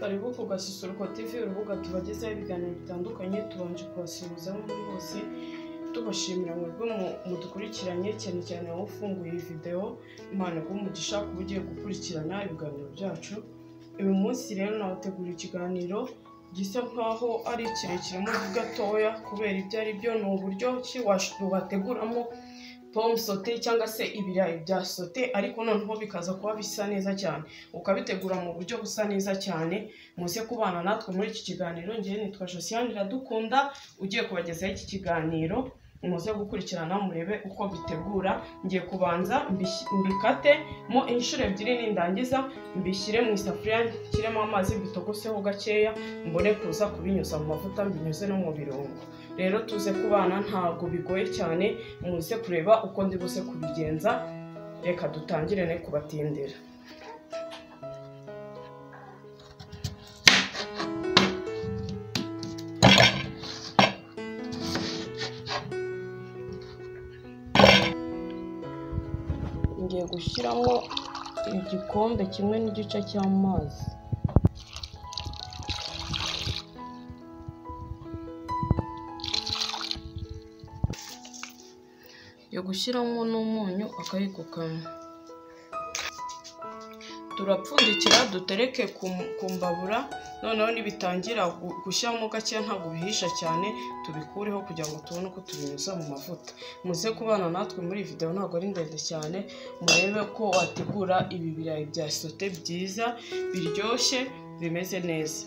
karibu ku gasusuruko tv urubuga tubagezaho ibiganiro bitandukanye tubanje kubasuhuza muri hose tubashimira mwebwe mu- mudukurikiranye cyane cyane wowe ufunguye iyi videwo imana umugisha kuba ugiye gukurikirana ibiganiro byacu. Uyu munsi rero nabategura ikiganiro gisa nkaho ari kirekire muri gatoya kubera ibyo ari byo ni uburyo ki wateguramo pomme sote cyangwa se ibirayi bya sote ariko noneho bikaza kuba bisa neza cyane. Ukabitegura mu buryo busa neza cyane muze kubana natwe muri iki kiganiro. Ngewe nitwa josiane iradukunda ugiye kubagezaho iki kiganiro. Muze gukurikirana murebe uko bitegura. Ngiye kubanza mbis- mbikate mo inshuro ebyiri nindangiza mbishyire mu isafuriya nshyiremo amazi mbitogoseho gakeya mbone kuza kubinyuza mu mavuta mbinyuze no mu birungo. Rero tuze kubana ntabwo bigoye cyane muze kureba uko ndi buze kubigenza. Reka dutangire ne kubatindira. Ngiye gushyiramo igikombe kimwe n'igice cy'amazi. Yo gushyiramo n'umunyu akayiko kamwe. Turapfundikira dutereke ku- mbabura noneho nibitangira gu- gushyiramo gakeya ntabwo bihisha cyane tubikureho kugira ngo tubone uko tubinyuza mu mavuta. Muze kubana natwe muri iyi videwo ntabwo ari ndende cyane murebe ko wategura ibi birayi bya sote byiza biryoshye bimeze neza.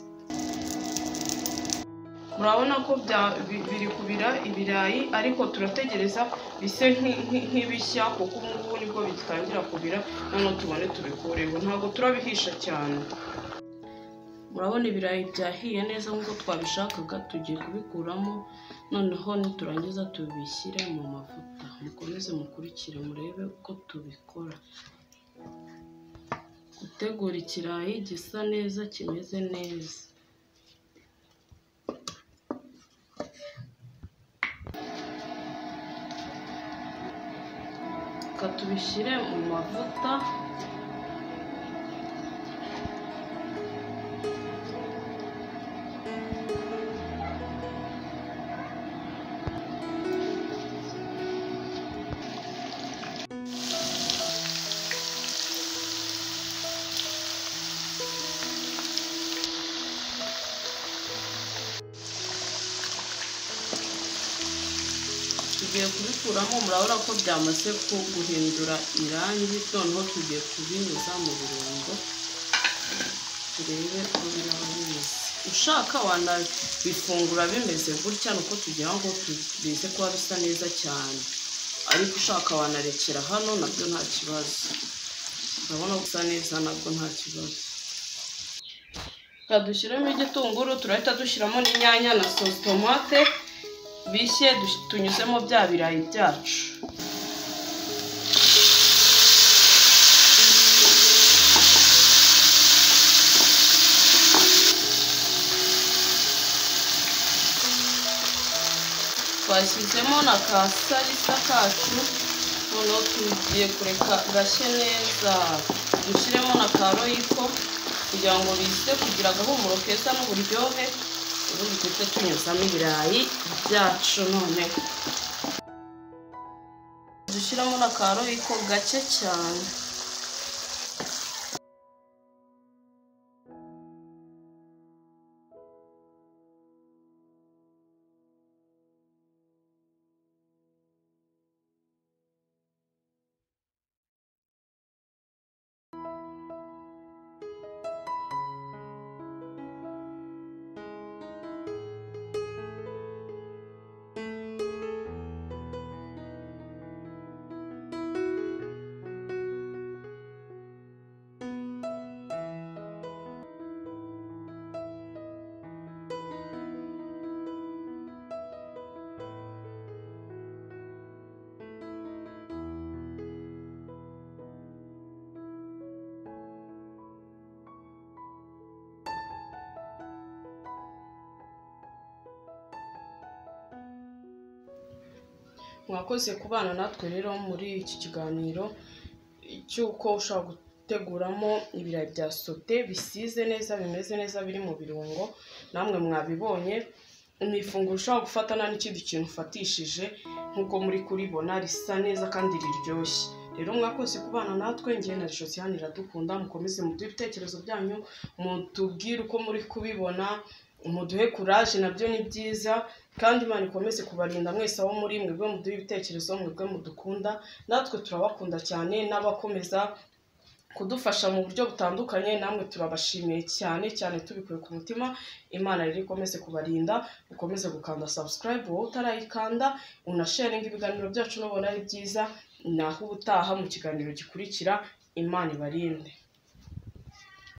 Murabona ko biri kubira ibirayi ariko turategereza bise nk'i- nk'i- nk'ibishya kuko ubu ngubu ni bwo bigitangira kubira noneho tubone tubikureho. Ntabwo turabihisha cyane. Murabona ibirayi byahiye neza nk'uko twabishakaga tugiye kubikuramo noneho niturangiza tubishyire mu mavuta. Mukomeze mukurikire murebe uko tubikora. Gutegura ikirayi gisa neza kimeze neza. Tubishyire mu mavuta tugiye kubikuramo murabona ko byamaze guhindura irangi noneho tugiye kubinyuza mu birungo turebe ko biraba bimeze. Ushaka wanabifungura bimeze gutya ni uko tugira ngo bize kuba bisa neza cyane. Ariko ushaka wanarekera hano na byo nta kibazo. Urabona bisa neza nabwo nta kibazo. Reka dushyiremo igitunguru turahita dushyiramo n'inyanya na sositomate bishye tunyuzemo bya birayi byacu. Twashyizemo na ka salisa kacu noneho tugiye kureka gashye neza. Dushyiremo na ka royiko kugira ngo bize kugira agahumuro keza n'uburyohe. Ubundi duhite tunyuzamo ibirayi byacu none dushyiramo na ka royiko gake cyane mwakoze kubana natwe rero muri iki kiganiro cy'uko ushobora guteguramo ibirayi bya sote bisize neza bimeze neza biri mu birungo namwe mwabibonye. Ni ifunguro ushobora gufata nta n'ikindi kintu ufatishije nk'uko muri kuribona risa neza kandi riryoshye. Rero mwakoze kubana natwe ngewe na Josiane iradukunda mukomeze muduhe ibitekerezo byanyu mutubwire uko muri kubibona muduhe kuraje na byo ni byiza. Kandi imana ikomeze kubarinda mwese aho muri mwebwe muduhe ibitekerezo mwebwe mudukunda natwe turabakunda cyane n'abakomeza kudufasha mu buryo butandukanye namwe turabashimiye cyane cyane tubikuye ku mutima imana rero ikomeze kubarinda ukomeze gukanda subscribe wowe utarayikanda unasharinga ibiganiro byacu nubona ari byiza naho ubutaha mu kiganiro gikurikira imana ibarinde.